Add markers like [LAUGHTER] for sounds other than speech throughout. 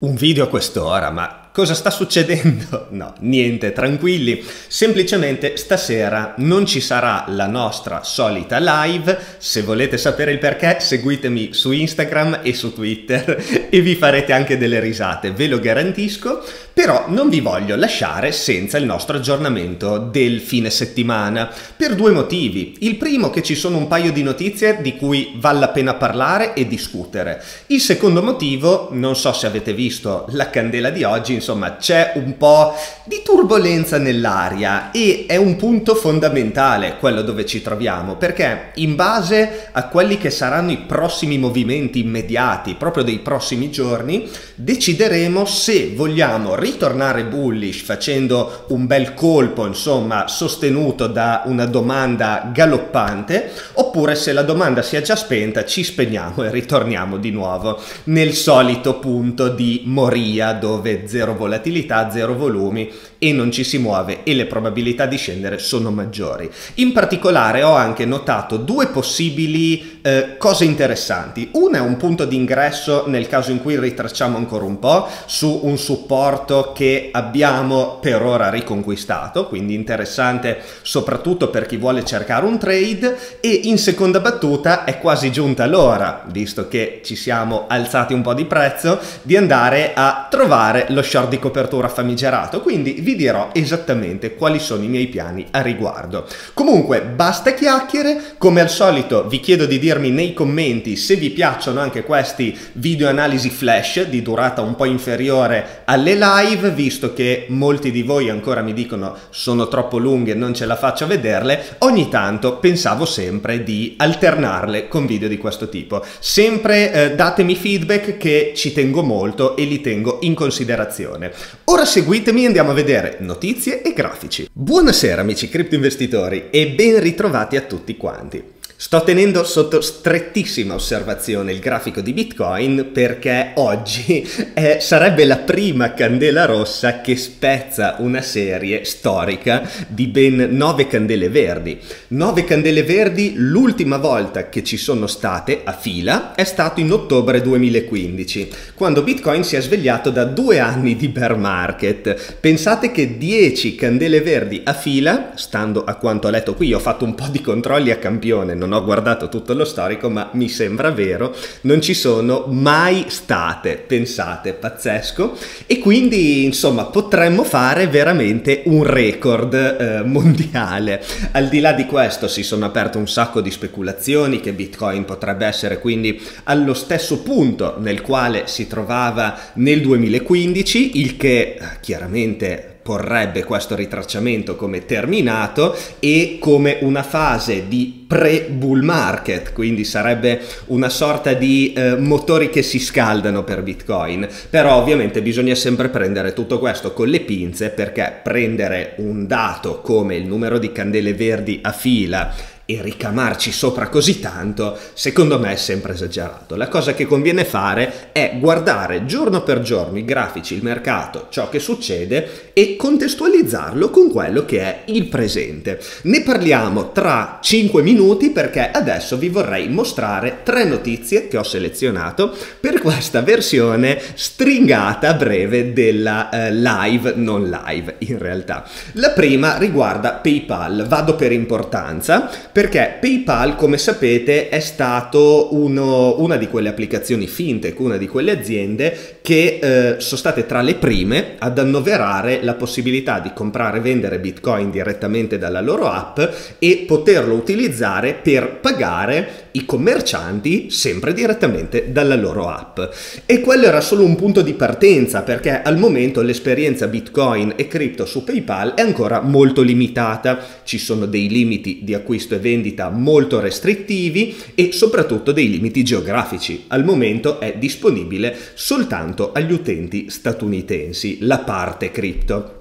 Un video a quest'ora, ma cosa sta succedendo? [LAUGHS] No, niente, tranquilli. Semplicemente stasera non ci sarà la nostra solita live. Se volete sapere il perché, seguitemi su Instagram e su Twitter [LAUGHS] e vi farete anche delle risate, ve lo garantisco. Però non vi voglio lasciare senza il nostro aggiornamento del fine settimana, per due motivi. Il primo che ci sono un paio di notizie di cui vale la pena parlare e discutere. Il secondo motivo, non so se avete visto la candela di oggi, insomma c'è un po' di turbolenza nell'aria e è un punto fondamentale quello dove ci troviamo, perché in base a quelli che saranno i prossimi movimenti immediati, proprio dei prossimi giorni, decideremo se vogliamo ritornare bullish facendo un bel colpo, insomma, sostenuto da una domanda galoppante, oppure se la domanda si è già spenta ci spegniamo e ritorniamo di nuovo nel solito punto di moria dove zero volatilità, zero volumi e non ci si muove e le probabilità di scendere sono maggiori. In particolare ho anche notato due possibili eh, cose interessanti. Una è un punto di ingresso nel caso in cui ritracciamo ancora un po' su un supporto che abbiamo per ora riconquistato, quindi interessante soprattutto per chi vuole cercare un trade e in seconda battuta è quasi giunta l'ora, visto che ci siamo alzati un po' di prezzo, di andare a trovare lo short di copertura famigerato. Quindi vi dirò esattamente quali sono i miei piani a riguardo. Comunque, basta chiacchiere, come al solito vi chiedo di dirmi nei commenti se vi piacciono anche questi video analisi flash di durata un po' inferiore alle live, visto che molti di voi ancora mi dicono sono troppo lunghe, non ce la faccio a vederle, ogni tanto pensavo sempre di alternarle con video di questo tipo. Sempre eh, datemi feedback che ci tengo molto e li tengo in considerazione. Ora seguitemi e andiamo a vedere notizie e grafici. Buonasera amici cripto investitori e ben ritrovati a tutti quanti. Sto tenendo sotto strettissima osservazione il grafico di Bitcoin perché oggi [LAUGHS] eh, sarebbe la prima candela rossa che spezza una serie storica di ben nove candele verdi. Nove candele verdi, l'ultima volta che ci sono state a fila è stato in ottobre 2015, quando Bitcoin si è svegliato da due anni di bear market. Pensate che 10 candele verdi a fila, stando a quanto ho letto qui, ho fatto un po' di controlli a campione, non ho guardato tutto lo storico, ma mi sembra vero, non ci sono mai state, pensate, pazzesco, e quindi insomma potremmo fare veramente un record eh, mondiale. Al di là di questo si sono aperte un sacco di speculazioni che Bitcoin potrebbe essere quindi allo stesso punto nel quale si trovava nel 2015, il che eh, chiaramente porrebbe questo ritracciamento come terminato e come una fase di pre-bull market, quindi sarebbe una sorta di eh, motori che si scaldano per Bitcoin, però ovviamente bisogna sempre prendere tutto questo con le pinze perché prendere un dato come il numero di candele verdi a fila e ricamarci sopra così tanto, secondo me è sempre esagerato. La cosa che conviene fare è guardare giorno per giorno i grafici, il mercato, ciò che succede e contestualizzarlo con quello che è il presente. Ne parliamo tra 5 minuti perché adesso vi vorrei mostrare tre notizie che ho selezionato per questa versione stringata breve della eh, live, non live in realtà. La prima riguarda PayPal, vado per importanza perché PayPal, come sapete, è stato uno, una di quelle applicazioni fintech, una di quelle aziende che eh, sono state tra le prime ad annoverare la possibilità di comprare e vendere Bitcoin direttamente dalla loro app e poterlo utilizzare per pagare i commercianti sempre direttamente dalla loro app. E quello era solo un punto di partenza perché al momento l'esperienza Bitcoin e cripto su PayPal è ancora molto limitata, ci sono dei limiti di acquisto e vendita molto restrittivi e soprattutto dei limiti geografici. Al momento è disponibile soltanto agli utenti statunitensi, la parte cripto.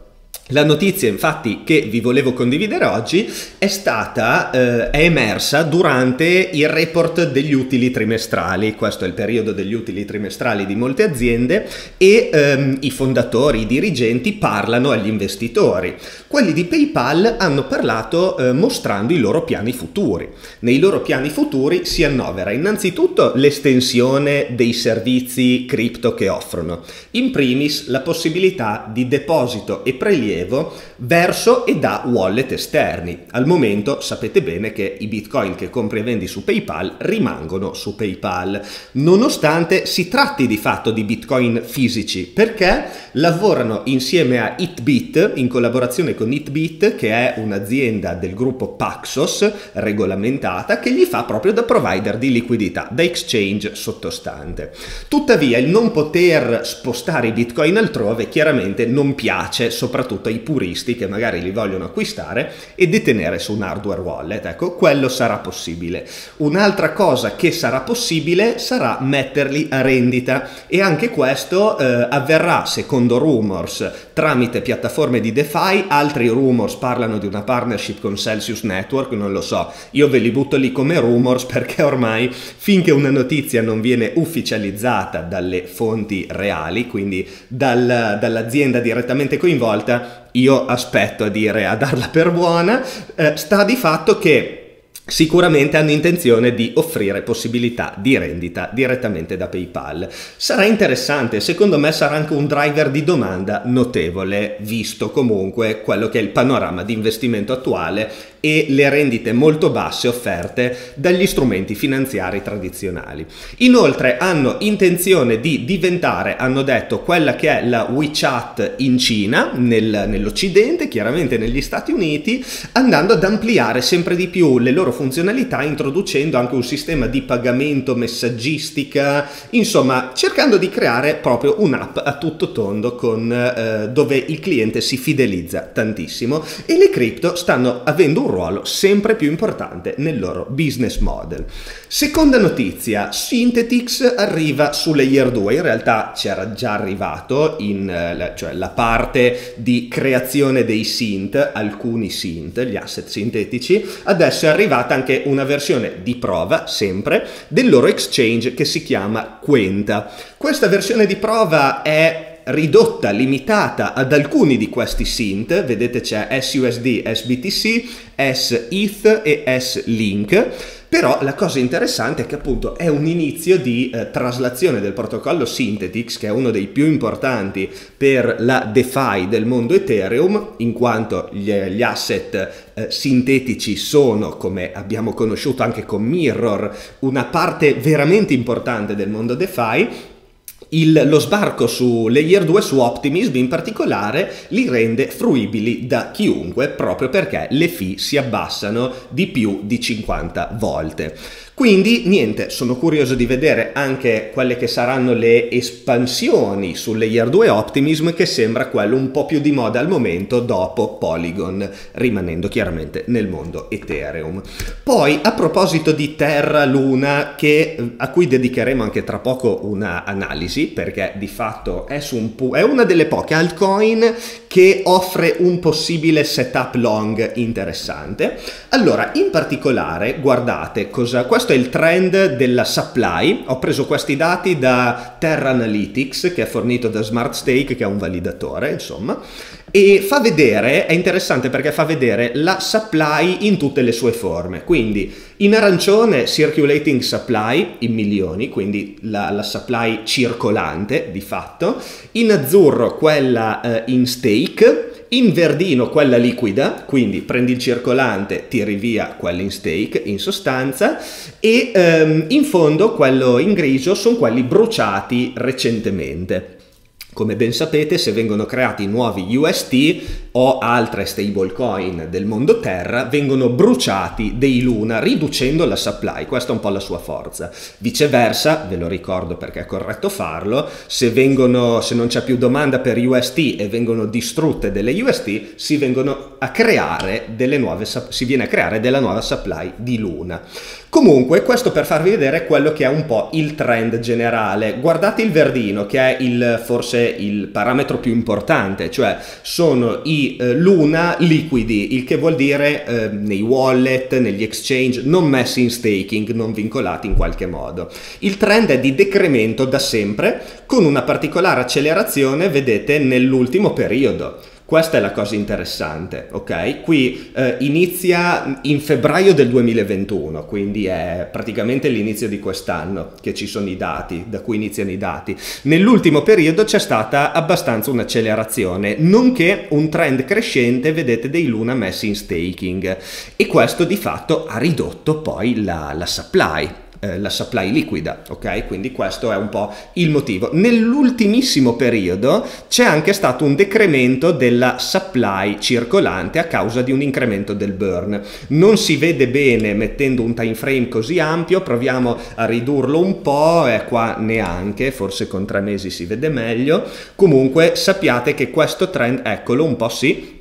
La notizia infatti che vi volevo condividere oggi è stata, eh, è emersa durante il report degli utili trimestrali, questo è il periodo degli utili trimestrali di molte aziende e ehm, i fondatori, i dirigenti parlano agli investitori. Quelli di PayPal hanno parlato eh, mostrando i loro piani futuri. Nei loro piani futuri si annovera innanzitutto l'estensione dei servizi cripto che offrono, in primis la possibilità di deposito e prelievo rilievo verso e da wallet esterni. Al momento sapete bene che i bitcoin che compri e vendi su PayPal rimangono su PayPal, nonostante si tratti di fatto di bitcoin fisici, perché lavorano insieme a Itbit in collaborazione con Itbit, che è un'azienda del gruppo Paxos regolamentata che gli fa proprio da provider di liquidità, da exchange sottostante. Tuttavia il non poter spostare i bitcoin altrove chiaramente non piace soprattutto soprattutto ai puristi che magari li vogliono acquistare e detenere su un hardware wallet. Ecco, quello sarà possibile. Un'altra cosa che sarà possibile sarà metterli a rendita e anche questo eh, avverrà secondo rumors tramite piattaforme di DeFi, altri rumors parlano di una partnership con Celsius Network, non lo so, io ve li butto lì come rumors [LAUGHS] perché ormai finché una notizia non viene ufficializzata dalle fonti reali, quindi dal, dall'azienda direttamente coinvolta, io aspetto a dire, a darla per buona, eh, sta di fatto che sicuramente hanno intenzione di offrire possibilità di rendita direttamente da PayPal. Sarà interessante, secondo me sarà anche un driver di domanda notevole, visto comunque quello che è il panorama di investimento attuale e le rendite molto basse offerte dagli strumenti finanziari tradizionali. Inoltre hanno intenzione di diventare, hanno detto, quella che è la WeChat in Cina, nel, nell'Occidente, chiaramente negli Stati Uniti, andando ad ampliare sempre di più le loro funzionalità, introducendo anche un sistema di pagamento, messaggistica, insomma, cercando di creare proprio un'app a tutto tondo con, eh, dove il cliente si fidelizza tantissimo e le cripto stanno avendo un un ruolo sempre più importante nel loro business model. Seconda notizia, Synthetix arriva su Layer 2, in realtà c'era già arrivato in eh, cioè la parte di creazione dei synth, alcuni synth, gli asset sintetici, adesso è arrivata anche una versione di prova, sempre, del loro exchange che si chiama Quenta. Questa versione di prova è ridotta, limitata ad alcuni di questi synth, vedete c'è SUSD, SBTC, S-ETH e S-Link, però la cosa interessante è che appunto è un inizio di eh, traslazione del protocollo Synthetix, che è uno dei più importanti per la DeFi del mondo Ethereum, in quanto gli, gli asset eh, sintetici sono, come abbiamo conosciuto anche con Mirror, una parte veramente importante del mondo DeFi il, lo sbarco su Layer 2, su Optimism in particolare, li rende fruibili da chiunque proprio perché le fee si abbassano di più di 50 volte. Quindi niente, sono curioso di vedere anche quelle che saranno le espansioni su Layer 2 Optimism che sembra quello un po' più di moda al momento dopo Polygon, rimanendo chiaramente nel mondo Ethereum. Poi a proposito di Terra Luna, che, a cui dedicheremo anche tra poco una analisi, perché di fatto è, un è una delle poche altcoin che offre un possibile setup long interessante. Allora, in particolare, guardate cosa questo è il trend della supply. Ho preso questi dati da Terra Analytics, che è fornito da Smart Stake, che è un validatore, insomma, e fa vedere, è interessante perché fa vedere la supply in tutte le sue forme. Quindi in arancione circulating supply in milioni, quindi la, la supply circolante di fatto, in azzurro quella eh, in stake, in verdino quella liquida, quindi prendi il circolante, tiri via quella in stake in sostanza e ehm, in fondo quello in grigio sono quelli bruciati recentemente. Come ben sapete, se vengono creati nuovi UST o altre stablecoin del mondo Terra, vengono bruciati dei Luna riducendo la supply. Questa è un po' la sua forza. Viceversa, ve lo ricordo perché è corretto farlo, se, vengono, se non c'è più domanda per UST e vengono distrutte delle UST, si, vengono a creare delle nuove, si viene a creare della nuova supply di Luna. Comunque, questo per farvi vedere quello che è un po' il trend generale. Guardate il verdino, che è il, forse il parametro più importante, cioè sono i eh, Luna liquidi, il che vuol dire eh, nei wallet, negli exchange, non messi in staking, non vincolati in qualche modo. Il trend è di decremento da sempre, con una particolare accelerazione, vedete, nell'ultimo periodo. Questa è la cosa interessante, ok? Qui eh, inizia in febbraio del 2021, quindi è praticamente l'inizio di quest'anno che ci sono i dati, da cui iniziano i dati. Nell'ultimo periodo c'è stata abbastanza un'accelerazione, nonché un trend crescente, vedete, dei Luna messi in staking e questo di fatto ha ridotto poi la, la supply eh, la supply liquida, ok? Quindi questo è un po' il motivo. Nell'ultimissimo periodo c'è anche stato un decremento della supply circolante a causa di un incremento del burn. Non si vede bene mettendo un time frame così ampio, proviamo a ridurlo un po', e qua neanche, forse con tre mesi si vede meglio. Comunque sappiate che questo trend, eccolo un po' sì,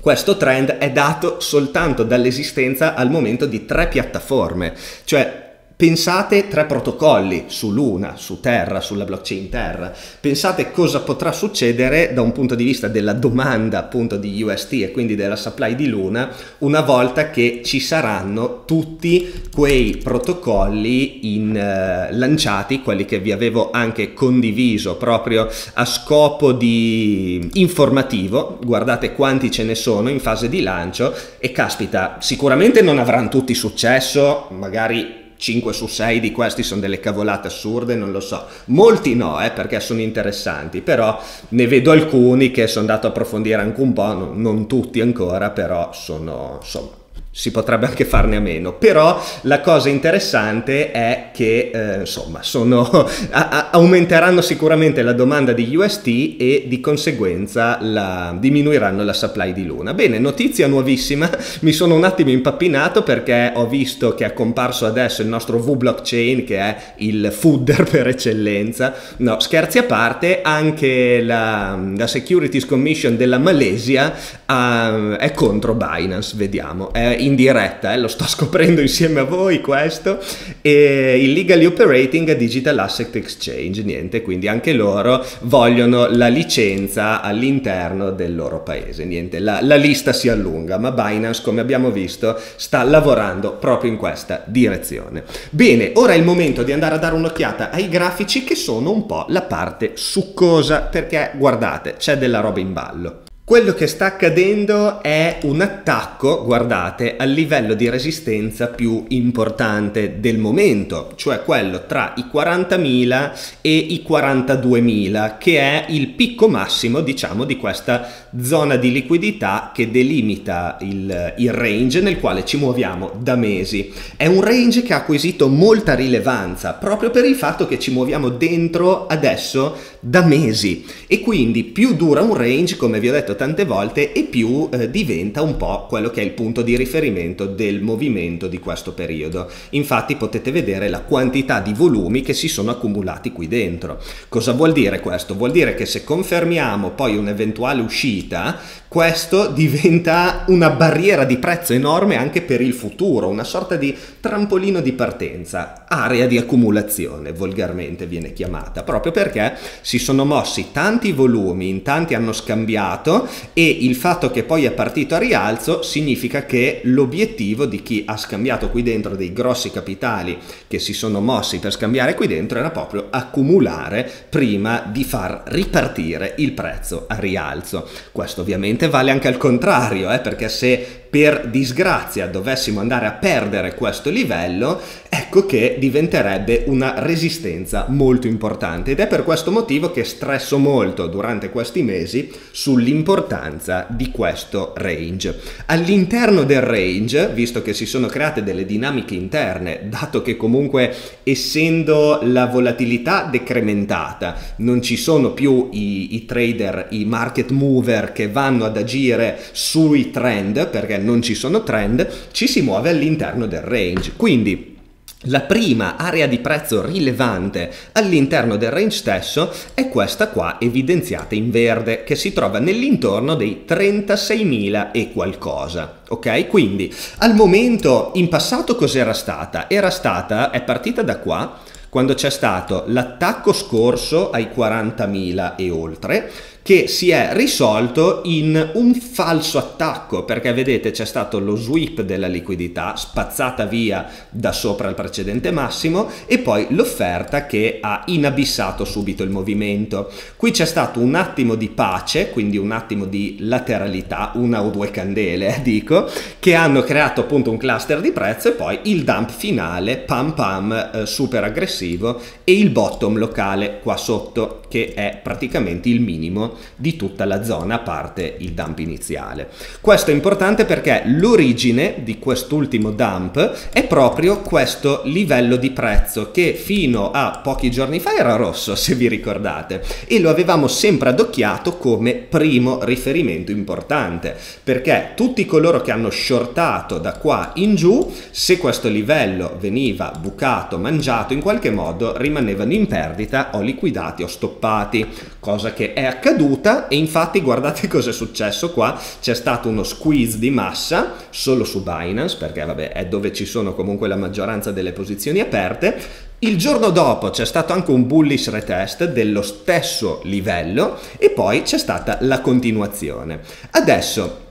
questo trend è dato soltanto dall'esistenza al momento di tre piattaforme, cioè Pensate tre protocolli su Luna, su Terra, sulla blockchain Terra. Pensate cosa potrà succedere da un punto di vista della domanda appunto di UST e quindi della supply di Luna una volta che ci saranno tutti quei protocolli in, uh, lanciati, quelli che vi avevo anche condiviso proprio a scopo di informativo. Guardate quanti ce ne sono in fase di lancio e caspita, sicuramente non avranno tutti successo, magari 5 su 6 di questi sono delle cavolate assurde, non lo so. Molti no, eh, perché sono interessanti, però ne vedo alcuni che sono andato a approfondire anche un po', non tutti ancora, però sono, insomma, si potrebbe anche farne a meno, però la cosa interessante è che eh, insomma sono, [LAUGHS] aumenteranno sicuramente la domanda di UST e di conseguenza la, diminuiranno la supply di Luna. Bene, notizia nuovissima, [LAUGHS] mi sono un attimo impappinato perché ho visto che è comparso adesso il nostro V-Blockchain che è il fooder [LAUGHS] per eccellenza. No, scherzi a parte, anche la, la Securities Commission della Malesia uh, è contro Binance, vediamo. È in diretta, eh, lo sto [LAUGHS] scoprendo insieme a voi questo, e il Legally Operating Digital Asset Exchange, niente, quindi anche loro vogliono la licenza all'interno del loro paese, niente, la, la lista si allunga, ma Binance, come abbiamo visto, sta lavorando proprio in questa direzione. Bene, ora è il momento di andare a dare un'occhiata ai grafici che sono un po' la parte succosa, perché guardate, c'è della roba in ballo. Quello che sta accadendo è un attacco, guardate, al livello di resistenza più importante del momento, cioè quello tra i 40.000 e i 42.000, che è il picco massimo, diciamo, di questa zona di liquidità che delimita il, il range nel quale ci muoviamo da mesi. È un range che ha acquisito molta rilevanza proprio per il fatto che ci muoviamo dentro adesso da mesi e quindi più dura un range, come vi ho detto tante volte e più eh, diventa un po' quello che è il punto di riferimento del movimento di questo periodo. Infatti potete vedere la quantità di volumi che si sono accumulati qui dentro. Cosa vuol dire questo? Vuol dire che se confermiamo poi un'eventuale uscita, questo diventa una barriera di prezzo enorme anche per il futuro, una sorta di trampolino di partenza, area di accumulazione volgarmente viene chiamata, proprio perché si sono mossi tanti volumi, in tanti hanno scambiato e il fatto che poi è partito a rialzo significa che l'obiettivo di chi ha scambiato qui dentro dei grossi capitali che si sono mossi per scambiare qui dentro era proprio accumulare prima di far ripartire il prezzo a rialzo. Questo ovviamente vale anche al contrario, eh, perché se per disgrazia dovessimo andare a perdere questo livello, ecco che diventerebbe una resistenza molto importante ed è per questo motivo che stresso molto durante questi mesi sull'importanza di questo range. All'interno del range, visto che si sono create delle dinamiche interne, dato che comunque essendo la volatilità decrementata non ci sono più i, i trader, i market mover che vanno ad agire sui trend perché non ci sono trend, ci si muove all'interno del range. Quindi La prima area di prezzo rilevante all'interno del range stesso è questa qua evidenziata in verde che si trova nell'intorno dei 36.000 e qualcosa. Ok? Quindi al momento in passato cos'era stata? Era stata, è partita da qua quando c'è stato l'attacco scorso ai 40.000 e oltre, che si è risolto in un falso attacco, perché vedete c'è stato lo sweep della liquidità spazzata via da sopra il precedente massimo e poi l'offerta che ha inabissato subito il movimento. Qui c'è stato un attimo di pace, quindi un attimo di lateralità, una o due candele, eh, dico, che hanno creato appunto un cluster di prezzo e poi il dump finale, pam pam, eh, super aggressivo e il bottom locale qua sotto che è praticamente il minimo di tutta la zona a parte il dump iniziale. Questo è importante perché l'origine di quest'ultimo dump è proprio questo livello di prezzo che fino a pochi giorni fa era rosso se vi ricordate e lo avevamo sempre adocchiato come primo riferimento importante perché tutti coloro che hanno shortato da qua in giù se questo livello veniva bucato, mangiato in qualche modo rimanevano in perdita o liquidati o stoppati cosa che è accaduta e infatti guardate [LAUGHS] cosa è successo qua, c'è stato uno squeeze di massa solo su Binance perché vabbè è dove ci sono comunque la maggioranza delle posizioni aperte, il giorno dopo c'è stato anche un bullish retest dello stesso livello e poi c'è stata la continuazione. Adesso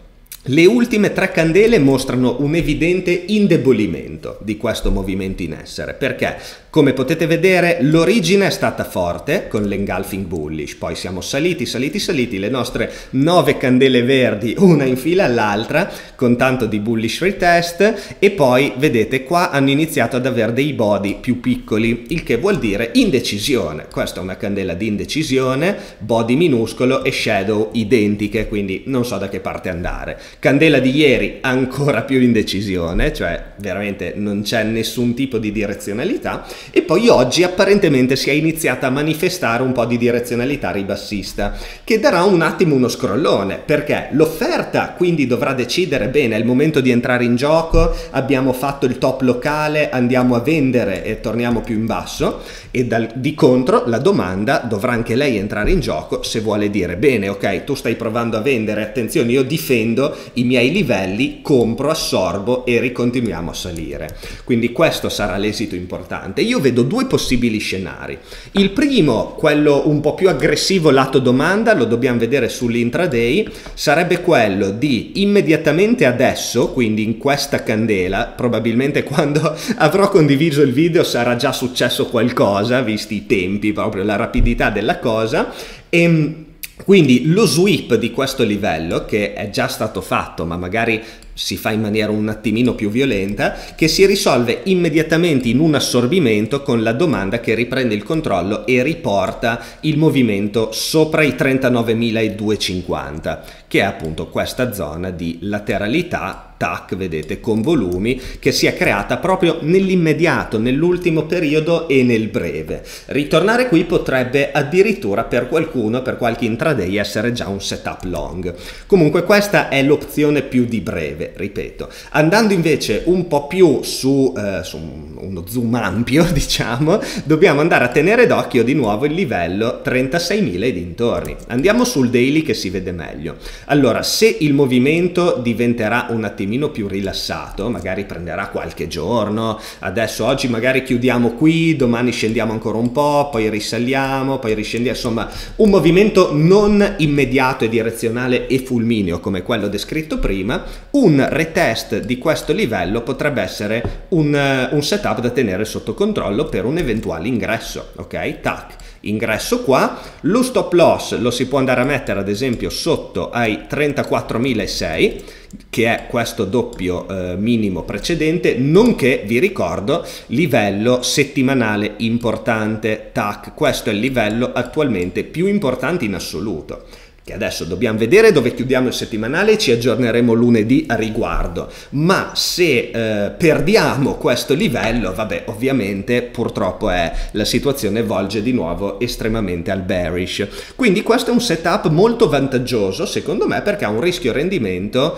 le ultime tre candele mostrano un evidente indebolimento di questo movimento in essere, perché come potete vedere l'origine è stata forte con l'engulfing bullish, poi siamo saliti, saliti, saliti, le nostre nove candele verdi una in fila all'altra con tanto di bullish retest e poi vedete qua hanno iniziato ad avere dei body più piccoli, il che vuol dire indecisione. Questa è una candela di indecisione, body minuscolo e shadow identiche, quindi non so da che parte andare. Candela di ieri ancora più indecisione, cioè veramente non c'è nessun tipo di direzionalità e poi oggi apparentemente si è iniziata a manifestare un po' di direzionalità ribassista, che darà un attimo uno scrollone, perché l'offerta quindi dovrà decidere bene, è il momento di entrare in gioco, abbiamo fatto il top locale, andiamo a vendere e torniamo più in basso e dal, di contro la domanda dovrà anche lei entrare in gioco se vuole dire bene, ok, tu stai provando a vendere, attenzione, io difendo i miei livelli, compro, assorbo e ricontinuiamo a salire. Quindi questo sarà l'esito importante io vedo due possibili scenari. Il primo, quello un po' più aggressivo lato domanda, lo dobbiamo vedere sull'intraday, sarebbe quello di immediatamente adesso, quindi in questa candela, probabilmente quando [LAUGHS] avrò condiviso il video sarà già successo qualcosa, visti i tempi, proprio la rapidità della cosa, e quindi lo sweep di questo livello, che è già stato fatto, ma magari si fa in maniera un attimino più violenta, che si risolve immediatamente in un assorbimento con la domanda che riprende il controllo e riporta il movimento sopra i 39.250, che è appunto questa zona di lateralità tac, vedete, con volumi che si è creata proprio nell'immediato, nell'ultimo periodo e nel breve. Ritornare qui potrebbe addirittura per qualcuno, per qualche intraday, essere già un setup long. Comunque questa è l'opzione più di breve ripeto. Andando invece un po' più su, eh, su uno zoom ampio, [LAUGHS] diciamo, dobbiamo andare a tenere d'occhio di nuovo il livello 36.000 e dintorni. Andiamo sul daily che si vede meglio. Allora, se il movimento diventerà un attimino più rilassato, magari prenderà qualche giorno, adesso oggi magari chiudiamo qui, domani scendiamo ancora un po', poi risaliamo, poi riscendiamo, insomma, un movimento non immediato e direzionale e fulmineo come quello descritto prima, un retest di questo livello potrebbe essere un, eh, un setup da tenere sotto controllo per un eventuale ingresso, ok? Tac ingresso qua, lo stop loss lo si può andare a mettere ad esempio sotto ai 34.006 che è questo doppio eh, minimo precedente, nonché vi ricordo livello settimanale importante TAC, questo è il livello attualmente più importante in assoluto che adesso dobbiamo vedere dove chiudiamo il settimanale e ci aggiorneremo lunedì a riguardo, ma se eh, perdiamo questo livello, vabbè, ovviamente purtroppo è la situazione volge di nuovo estremamente al bearish. Quindi questo è un setup molto vantaggioso secondo me perché ha un rischio rendimento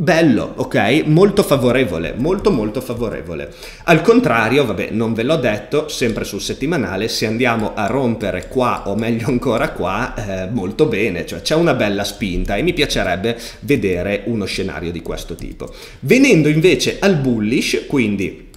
Bello, ok? Molto favorevole, molto molto favorevole. Al contrario, vabbè, non ve l'ho detto, sempre sul settimanale, se andiamo a rompere qua o meglio ancora qua, eh, molto bene, cioè c'è una bella spinta e mi piacerebbe vedere uno scenario di questo tipo. Venendo invece al bullish, quindi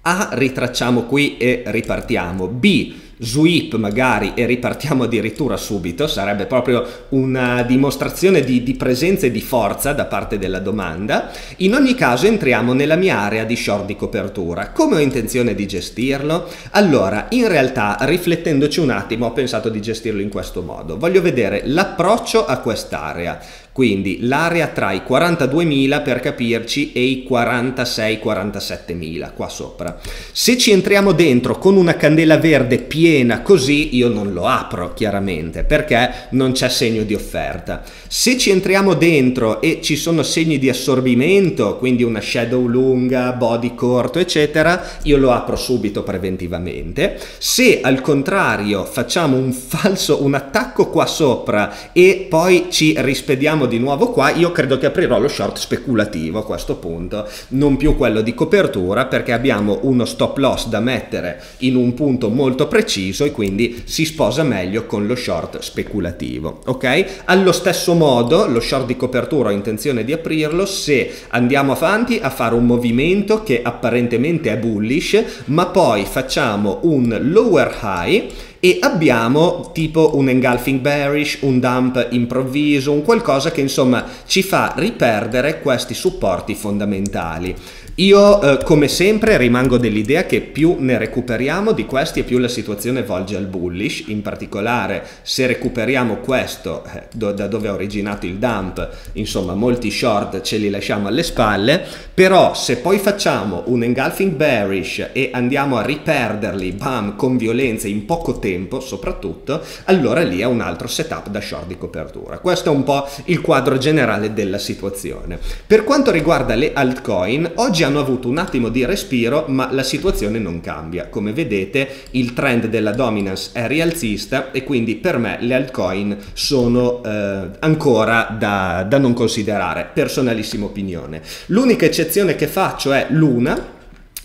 A ritracciamo qui e ripartiamo, B sweep magari e ripartiamo addirittura subito, sarebbe proprio una dimostrazione di, di, presenza e di forza da parte della domanda. In ogni caso entriamo nella mia area di short di copertura. Come ho intenzione di gestirlo? Allora, in realtà riflettendoci un attimo ho pensato di gestirlo in questo modo. Voglio vedere l'approccio a quest'area. Quindi l'area tra i 42.000 per capirci e i 46-47.000 qua sopra. Se ci entriamo dentro con una candela verde piena così io non lo apro chiaramente perché non c'è segno di offerta. Se ci entriamo dentro e ci sono segni di assorbimento, quindi una shadow lunga, body corto eccetera, io lo apro subito preventivamente. Se al contrario facciamo un falso, un attacco qua sopra e poi ci rispediamo di nuovo qua, io credo che aprirò lo short speculativo a questo punto, non più quello di copertura perché abbiamo uno stop loss da mettere in un punto molto preciso e quindi si sposa meglio con lo short speculativo, ok? Allo stesso modo lo short di copertura ho intenzione di aprirlo se andiamo avanti a fare un movimento che apparentemente è bullish, ma poi facciamo un lower high e abbiamo tipo un engulfing bearish, un dump improvviso, un qualcosa che insomma ci fa riperdere questi supporti fondamentali. Io eh, come sempre rimango dell'idea che più ne recuperiamo di questi e più la situazione volge al bullish, in particolare se recuperiamo questo eh, do, da dove è originato il dump, insomma molti short ce li lasciamo alle spalle, però se poi facciamo un engulfing bearish e andiamo a riperderli, bam, con violenza in poco tempo soprattutto, allora lì è un altro setup da short di copertura. Questo è un po' il quadro generale della situazione. Per quanto riguarda le altcoin, oggi hanno avuto un attimo di respiro, ma la situazione non cambia. Come vedete, il trend della dominance è rialzista e quindi per me le altcoin sono eh, ancora da, da non considerare, personalissima opinione. L'unica eccezione che faccio è Luna,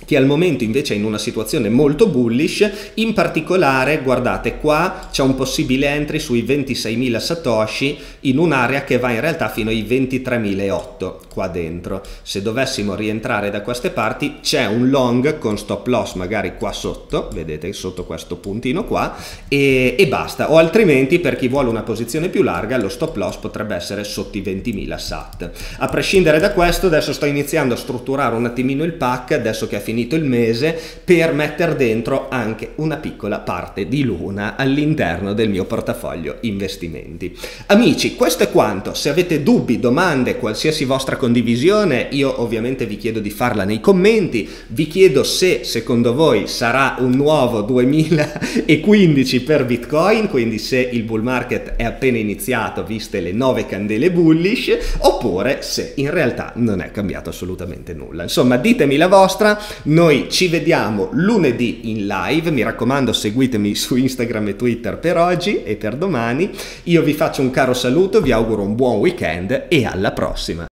che al momento invece è in una situazione molto bullish, in particolare guardate qua c'è un possibile entry sui 26.000 satoshi in un'area che va in realtà fino ai 23.008 qua dentro. Se dovessimo rientrare da queste parti c'è un long con stop loss magari qua sotto, vedete sotto questo puntino qua e, e basta o altrimenti per chi vuole una posizione più larga lo stop loss potrebbe essere sotto i 20.000 sat. A prescindere da questo adesso sto iniziando a strutturare un attimino il pack adesso che è finito finito il mese per mettere dentro anche una piccola parte di luna all'interno del mio portafoglio investimenti. Amici, questo è quanto. Se avete dubbi, domande, qualsiasi vostra condivisione, io ovviamente vi chiedo di farla nei commenti. Vi chiedo se secondo voi sarà un nuovo 2015 per Bitcoin, quindi se il bull market è appena iniziato viste le nove candele bullish, oppure se in realtà non è cambiato assolutamente nulla. Insomma, ditemi la vostra, noi ci vediamo lunedì in live, mi raccomando seguitemi su Instagram e Twitter per oggi e per domani. Io vi faccio un caro saluto, vi auguro un buon weekend e alla prossima.